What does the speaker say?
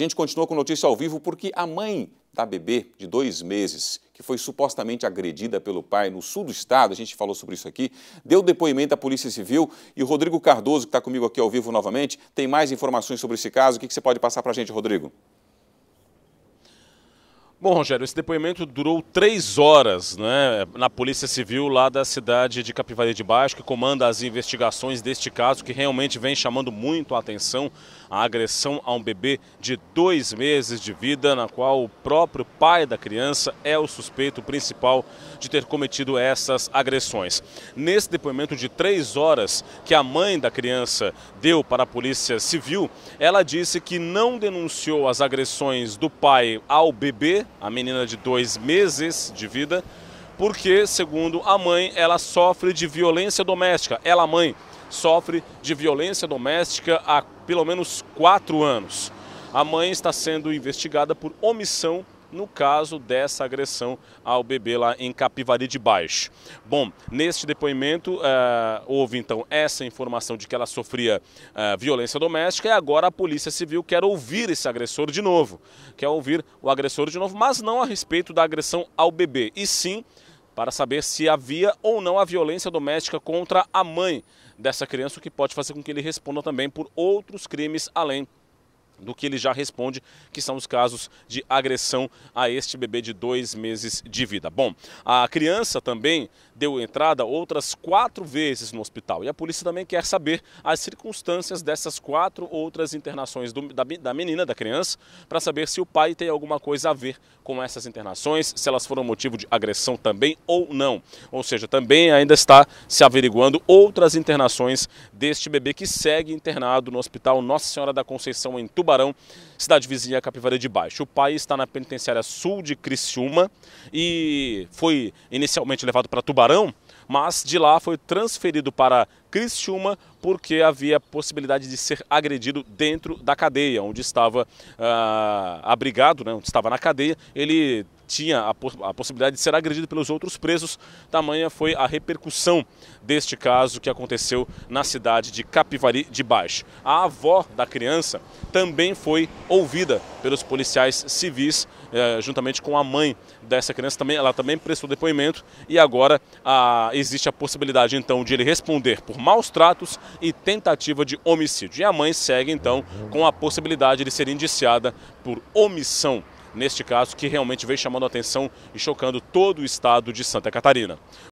A gente continua com notícia ao vivo porque a mãe da bebê de dois meses, que foi supostamente agredida pelo pai no sul do estado, a gente falou sobre isso aqui, deu depoimento à Polícia Civil e o Rodrigo Cardoso, que está comigo aqui ao vivo novamente, tem mais informações sobre esse caso. O que, que você pode passar para a gente, Rodrigo? Bom, Rogério, esse depoimento durou três horas né, na Polícia Civil lá da cidade de Capivari de Baixo, que comanda as investigações deste caso, que realmente vem chamando muito a atenção a agressão a um bebê de dois meses de vida, na qual o próprio pai da criança é o suspeito principal de ter cometido essas agressões. Nesse depoimento de três horas que a mãe da criança deu para a Polícia Civil, ela disse que não denunciou as agressões do pai ao bebê, a menina de dois meses de vida, porque, segundo a mãe, ela sofre de violência doméstica. Ela, mãe, sofre de violência doméstica há pelo menos quatro anos. A mãe está sendo investigada por omissão no caso dessa agressão ao bebê lá em Capivari de Baixo. Bom, neste depoimento uh, houve então essa informação de que ela sofria uh, violência doméstica e agora a Polícia Civil quer ouvir esse agressor de novo. Quer ouvir o agressor de novo, mas não a respeito da agressão ao bebê, e sim para saber se havia ou não a violência doméstica contra a mãe dessa criança, o que pode fazer com que ele responda também por outros crimes além do que ele já responde, que são os casos de agressão a este bebê de dois meses de vida. Bom, a criança também deu entrada outras quatro vezes no hospital e a polícia também quer saber as circunstâncias dessas quatro outras internações do, da, da menina, da criança, para saber se o pai tem alguma coisa a ver com essas internações, se elas foram motivo de agressão também ou não. Ou seja, também ainda está se averiguando outras internações deste bebê que segue internado no Hospital Nossa Senhora da Conceição em Tubarão Tubarão, cidade vizinha Capivari de Baixo. O pai está na penitenciária sul de Criciúma e foi inicialmente levado para Tubarão, mas de lá foi transferido para Criciúma porque havia possibilidade de ser agredido dentro da cadeia, onde estava uh, abrigado, né, onde estava na cadeia. Ele tinha a, a, possibilidade de ser agredido pelos outros presos. Tamanha foi a repercussão deste caso que aconteceu na cidade de Capivari de Baixo. A avó da criança também foi ouvida pelos policiais civis, eh, juntamente com a mãe dessa criança. Também, ela também prestou depoimento e agora ah, existe a possibilidade então de ele responder por maus tratos e tentativa de homicídio. E a mãe segue então com a possibilidade de ser indiciada por omissão neste caso, que realmente vem chamando a atenção e chocando todo o estado de Santa Catarina.